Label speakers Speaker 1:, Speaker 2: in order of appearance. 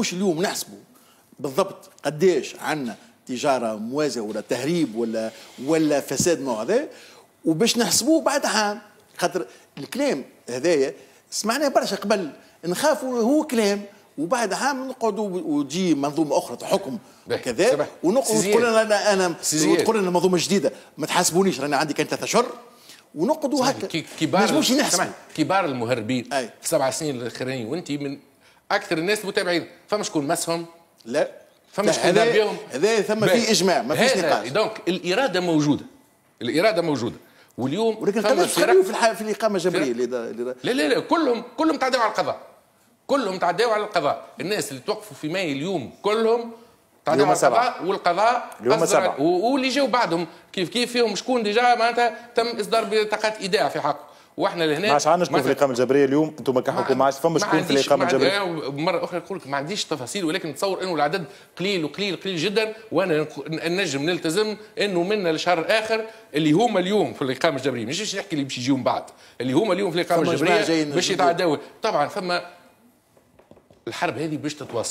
Speaker 1: مش اليوم نحسبوا بالضبط. قداش عندنا تجارة موازية ولا تهريب ولا ولا فساد نوع هذا وباش نحسبوه بعد عام. خاطر الكلام هذايا سمعناه برشا قبل. نخافوا هو كلام وبعد عام نقعدوا وتجي منظومة أخرى تحكم كذا ونقعد تقول أنا أنا تقول لنا منظومة جديدة. ما تحاسبونيش رانا عندي كان ثلاثة اشهر ونقعدوا هكا.
Speaker 2: كبار كبار المهربين. أي. السبع سنين الاخرانيين وانت من أكثر الناس متابعين فما شكون مسهم
Speaker 1: لا.
Speaker 2: فما شكون بهم
Speaker 1: هذا ثم في إجماع ما فيش نقاش.
Speaker 2: دونك الإرادة موجودة. الإرادة موجودة. واليوم
Speaker 1: ولكن قداش في في الإقامة الجبريه
Speaker 2: لا لا لا. كلهم كلهم تعدوا على القضاء. كلهم تعدوا على القضاء. الناس اللي توقفوا في ماي اليوم كلهم تعدوا على القضاء والقضاء
Speaker 1: اليوم سبعة
Speaker 2: واللي جاوا بعدهم. كيف كيف فيهم؟ شكون ديجا معناتها تم إصدار بطاقات إيداع في حقه وإحنا لهنا
Speaker 3: ما عادش عندنا شكون في الاقامه الجبريه اليوم أنتم كحكومه ما عادش فما شكون في الاقامه الجبريه
Speaker 2: مرة أخرى نقول لك ما عنديش تفاصيل ولكن نتصور إنه العدد قليل وقليل قليل جدا وأنا نجم نلتزم إنه منا الشهر الآخر اللي هما اليوم في الاقامه الجبريه مش نحكي اللي باش يجيو من بعد. اللي هما اليوم في الاقامه الجبريه باش يتعداو. طبعا فما الحرب هذه باش تتواصل.